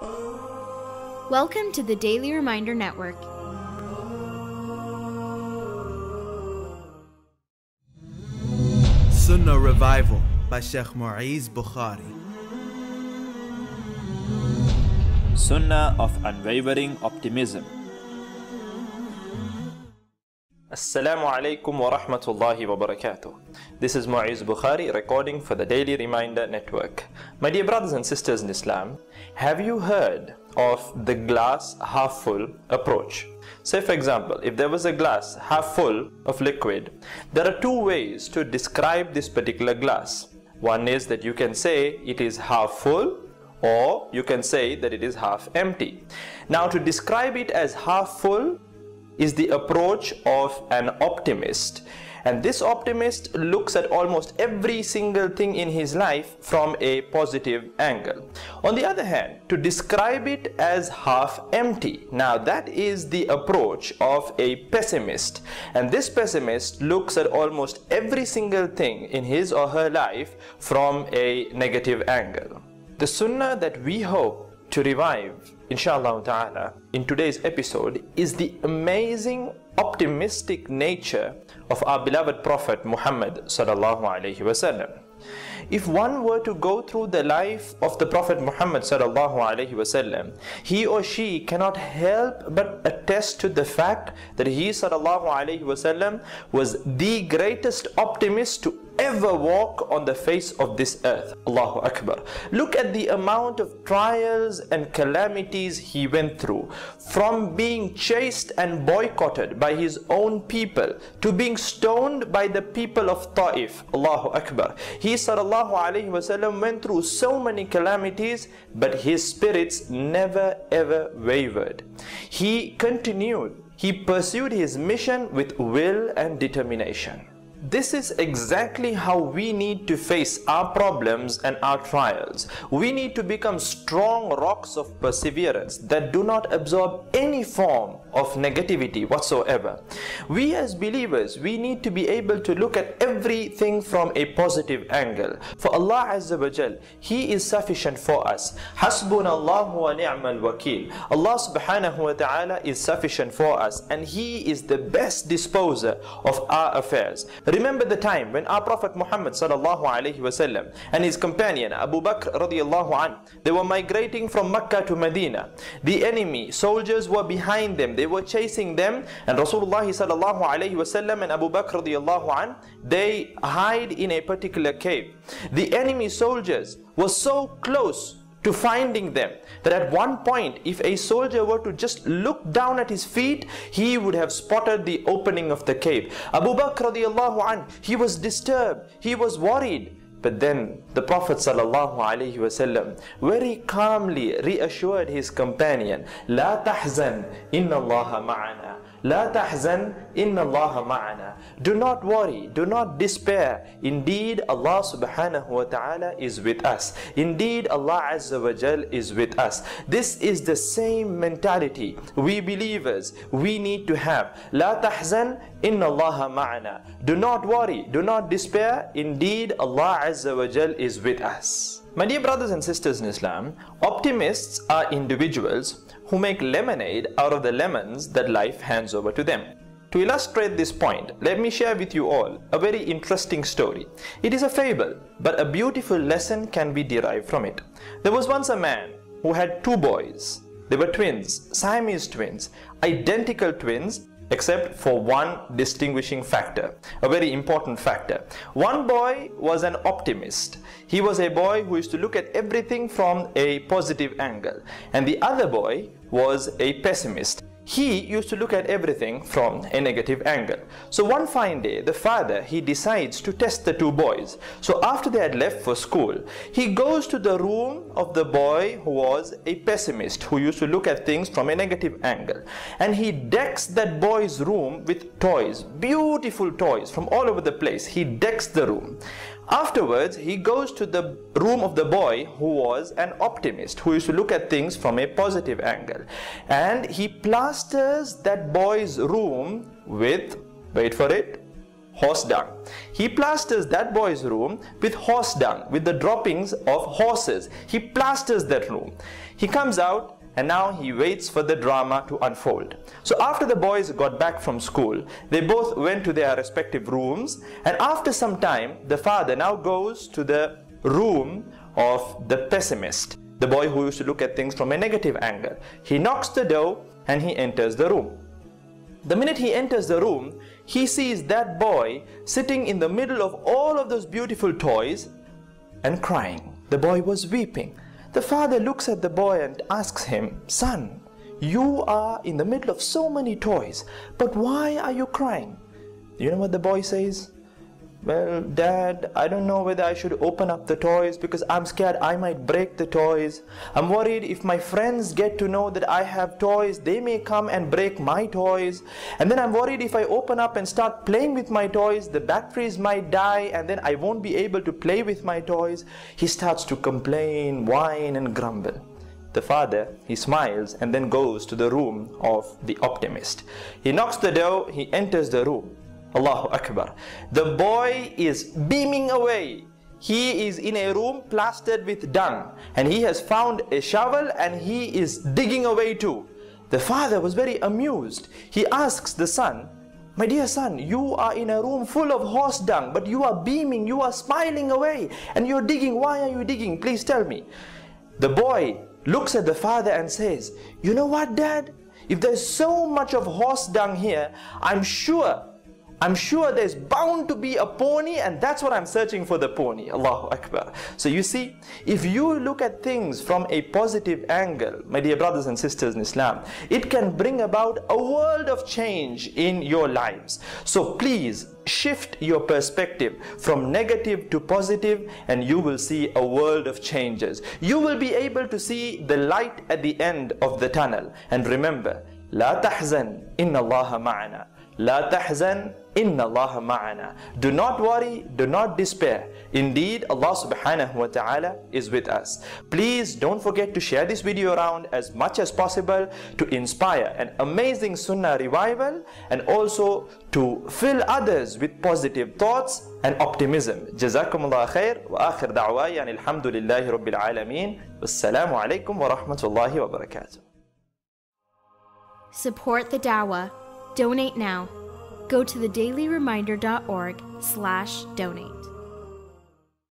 Welcome to the Daily Reminder Network. Sunnah Revival by Sheikh Muiz Bukhary. Sunnah of Unwavering Optimism. Assalamu alaikum wa rahmatullahi wa barakatuh. This is Muiz Bukhary recording for the Daily Reminder Network. My dear brothers and sisters in Islam, have you heard of the glass half full approach? Say for example, if there was a glass half full of liquid, there are two ways to describe this particular glass. One is that you can say it is half full or you can say that it is half empty. Now to describe it as half full is the approach of an optimist. And this optimist looks at almost every single thing in his life from a positive angle. On the other hand, to describe it as half empty, now that is the approach of a pessimist. And this pessimist looks at almost every single thing in his or her life from a negative angle. The sunnah that we hope to revive, inshallah ta'ala, in today's episode is the amazing optimistic nature of our beloved Prophet Muhammad sallallahu alaihi wasallam. If one were to go through the life of the Prophet Muhammad sallallahu alaihi wasallam, he or she cannot help but attest to the fact that he sallallahu alaihi wasallam was the greatest optimist to ever walk on the face of this earth. Allahu Akbar. Look at the amount of trials and calamities he went through. From being chased and boycotted by his own people to being stoned by the people of Ta'if. Allahu Akbar. He sallallahu alaihi wasallam went through so many calamities but his spirits never ever wavered. He continued. He pursued his mission with will and determination. This is exactly how we need to face our problems and our trials. We need to become strong rocks of perseverance that do not absorb any form of negativity whatsoever. We as believers, we need to be able to look at everything from a positive angle. For Allah Azza wa Jal, He is sufficient for us. Hasbunallahu wa ni'mal wakil. Allah subhanahu wa ta'ala is sufficient for us and He is the best disposer of our affairs. Remember the time when our Prophet Muhammad sallallahu alaihi wasallam and his companion Abu Bakr radiallahu an, they were migrating from Mecca to Medina. The enemy soldiers were behind them. They were chasing them and Rasulullah sallallahu alaihi wasallam and Abu Bakr radiallahu an, they hide in a particular cave. The enemy soldiers were so close to finding them that at one point if a soldier were to just look down at his feet he would have spotted the opening of the cave abu bakr radiallahu an he was disturbed he was worried but then the Prophet ﷺ very calmly reassured his companion, لا تحزن إن الله معنا La tahzan Allah. Do not worry, do not despair. Indeed, Allah subhanahu wa ta'ala is with us. Indeed, Allah azza wa jal is with us. This is the same mentality we believers, we need to have. La tahzan Allah. Do not worry, do not despair. Indeed, Allah azza wa jal is with us. My dear brothers and sisters in Islam, optimists are individuals who make lemonade out of the lemons that life hands over to them. To illustrate this point, let me share with you all a very interesting story. It is a fable, but a beautiful lesson can be derived from it. There was once a man who had two boys. They were twins, Siamese twins, identical twins, except for one distinguishing factor, a very important factor. One boy was an optimist. He was a boy who used to look at everything from a positive angle. And the other boy was a pessimist. He used to look at everything from a negative angle. So one fine day, the father, he decides to test the two boys. So after they had left for school, he goes to the room of the boy who was a pessimist, who used to look at things from a negative angle. And he decks that boy's room with toys, beautiful toys from all over the place. He decks the room. Afterwards, he goes to the room of the boy who was an optimist, who used to look at things from a positive angle. And he plasters that boy's room with, wait for it, horse dung. He plasters that boy's room with horse dung, with the droppings of horses. He plasters that room. He comes out and now he waits for the drama to unfold. So after the boys got back from school, they both went to their respective rooms and after some time, the father now goes to the room of the pessimist, the boy who used to look at things from a negative angle. He knocks the door and he enters the room. The minute he enters the room, he sees that boy sitting in the middle of all of those beautiful toys and crying. The boy was weeping. The father looks at the boy and asks him, Son, you are in the middle of so many toys, but why are you crying? You know what the boy says? Well, Dad, I don't know whether I should open up the toys because I'm scared I might break the toys. I'm worried if my friends get to know that I have toys, they may come and break my toys. And then I'm worried if I open up and start playing with my toys, the batteries might die and then I won't be able to play with my toys. He starts to complain, whine, and grumble. The father, he smiles and then goes to the room of the optimist. He knocks the door, he enters the room. Allahu Akbar. The boy is beaming away. He is in a room plastered with dung and he has found a shovel and he is digging away too. The father was very amused. He asks the son, my dear son, you are in a room full of horse dung, but you are beaming, you are smiling away, and you're digging. Why are you digging? Please tell me. The boy looks at the father and says, You know what, dad? If there's so much of horse dung here, I'm sure I'm sure there's bound to be a pony and that's what I'm searching for the pony. Allahu Akbar. So you see, if you look at things from a positive angle, my dear brothers and sisters in Islam, it can bring about a world of change in your lives. So please shift your perspective from negative to positive and you will see a world of changes. You will be able to see the light at the end of the tunnel. And remember, لا تحزن إن الله معنا La tahzan inna Allah ma'ana. Do not worry, do not despair. Indeed, Allah subhanahu wa ta'ala is with us. Please don't forget to share this video around as much as possible to inspire an amazing sunnah revival and also to fill others with positive thoughts and optimism. Jazakumullah khair wa akhir da'wayan alhamdulillahi rabbil alameen. Wassalamu alaikum wa rahmatullahi wa barakatuh. Support the dawah Donate now go to thedailyreminder.org slash donate.